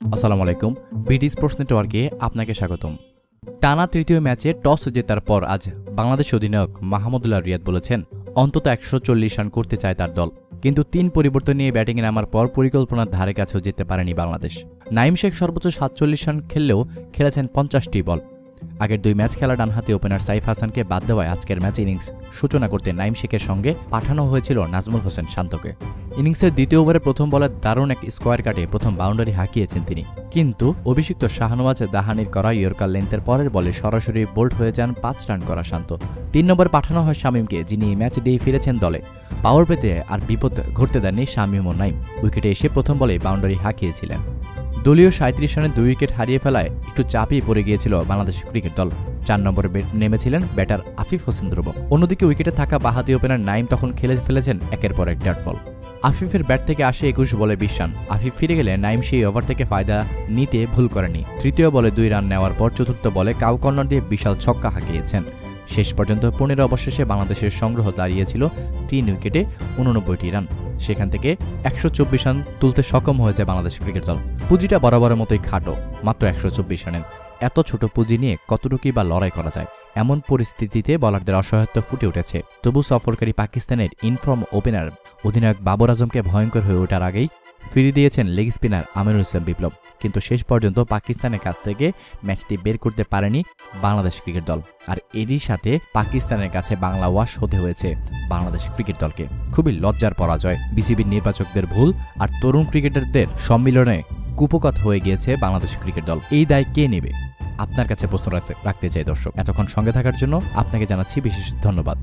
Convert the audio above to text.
আসসালামু আলাইকুম বিডিস স্পোর্টস নেটওয়ার্কে আপনাকে স্বাগতম। টানা তৃতীয় ম্যাচে টস জেতার পর আজ বাংলাদেশ অধিনায়ক মাহমুদুল্লাহ রিয়াদ বলেছেন, অন্তত একশো চল্লিশ রান করতে চায় তার দল। কিন্তু তিন পরিবর্তন নিয়ে ব্যাটিংয়ে নামার পর পরিকল্পনার ধারে কাছেও যেতে পারেনি বাংলাদেশ। নাইম শেখ সর্বোচ্চ সাতচল্লিশ রান খেললেও খেলেছেন পঞ্চাশটি বল। আগের দুই ম্যাচ খেলা ডানহাতি ওপেনার সাইফ হাসানকে বাদ দেওয়ায় আজকের ম্যাচ ইনিংস। সূচনা করতে নাইম শেখের সঙ্গে পাঠানো হয়েছিল নাজমুল হোসেন শান্তকে। ইনিংসের দ্বিতীয় ওভারে প্রথম বলে দারুণ এক স্কোয়ার কাটে প্রথম বাউন্ডারি হাঁকিয়েছেন তিনি। কিন্তু অভিষিক্ত শাহনওয়াজ দাহানির করা ইয়র্কার লেন্থের পরের বলে সরাসরি বোল্ড হয়ে যান পাঁচ রান করা শান্ত। তিন নম্বর পাঠানো হয় শামীমকে, যিনি ম্যাচ দিয়ে ফিরেছেন দলে। পাওয়ার পেতে আর বিপদ ঘটতে দেননি শামীম ও নাইম। উইকেটে এসে প্রথম বলে বাউন্ডারি হাঁকিয়েছিলেন। দলীয় সাঁত্রিশ রানে দুই উইকেট হারিয়ে ফেলায় একটু চাপিয়ে পড়ে গিয়েছিল বাংলাদেশ ক্রিকেট দল। চার নম্বরে নেমেছিলেন ব্যাটার আফিফ হোসেন ধ্রুব। অন্যদিকে উইকেটে থাকা বাহাতি ওপেনার নাইম তখন খেলে ফেলেছেন একের পর এক ডট বল। আফিফের ব্যাট থেকে আসে একুশ বলে বিশ রান। আফিফ ফিরে গেলে নাইম সেই ওভার থেকে ফায়দা নিতে ভুল করেনি। তৃতীয় বলে দুই রান নেওয়ার পর চতুর্থ বলে কাউ কর্নার দিয়ে বিশাল ছক্কা হাঁকিয়েছেন। শেষ পর্যন্ত পনেরো অবশেষে বাংলাদেশের সংগ্রহ দাঁড়িয়েছিল তিন উইকেটে উননব্বইটি রান। সেখান থেকে একশো চব্বিশ রান তুলতে সক্ষম হয়েছে বাংলাদেশ ক্রিকেট দল। পুঁজিটা বরাবরের মতোই খাটো, মাত্র একশো চব্বিশ রানের। এত ছোট পুঁজি নিয়ে কতটুকুই বা লড়াই করা যায়? এমন পরিস্থিতিতে বলারদের অসহায়ত্ব ফুটে উঠেছে। তবু সফরকারী পাকিস্তানের ইনফর্ম ওপেনার অধিনায়ক বাবর আজমকে ভয়ঙ্কর হয়ে ওঠার আগেই ফিরিয়ে দিয়েছেন লেগ স্পিনার আমিরুল ইসলাম বিপ্লব। কিন্তু শেষ পর্যন্ত পাকিস্তানের কাছ থেকে ম্যাচটি বের করতে পারেনি বাংলাদেশ ক্রিকেট দল। আর এরই সাথে পাকিস্তানের কাছে বাংলা ওয়াশ হতে হয়েছে বাংলাদেশ ক্রিকেট দলকে। খুবই লজ্জার পরাজয়। বিসিবির নির্বাচকদের ভুল আর তরুণ ক্রিকেটারদের সম্মিলনে কুপকাত হয়ে গিয়েছে বাংলাদেশ ক্রিকেট দল। এই দায় কে নেবে? আপনার কাছে প্রশ্ন রাখতে চাই দর্শক। এতক্ষণ সঙ্গে থাকার জন্য আপনাকে জানাচ্ছি বিশেষ ধন্যবাদ।